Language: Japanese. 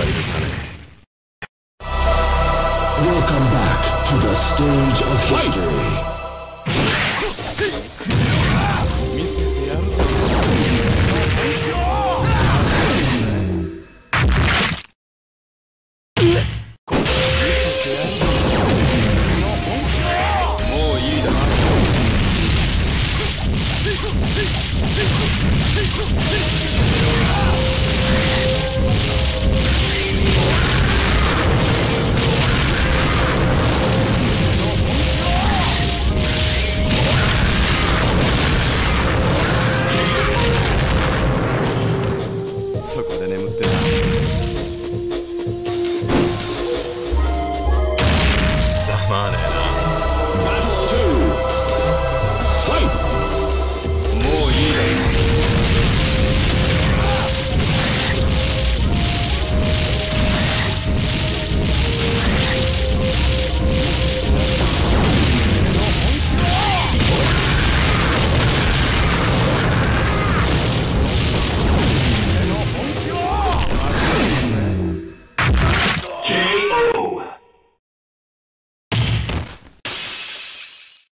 は許さねえ Welcome back to the stage of history. 見せてやるぞ。Secret! Secret! Secret! Secret! そこ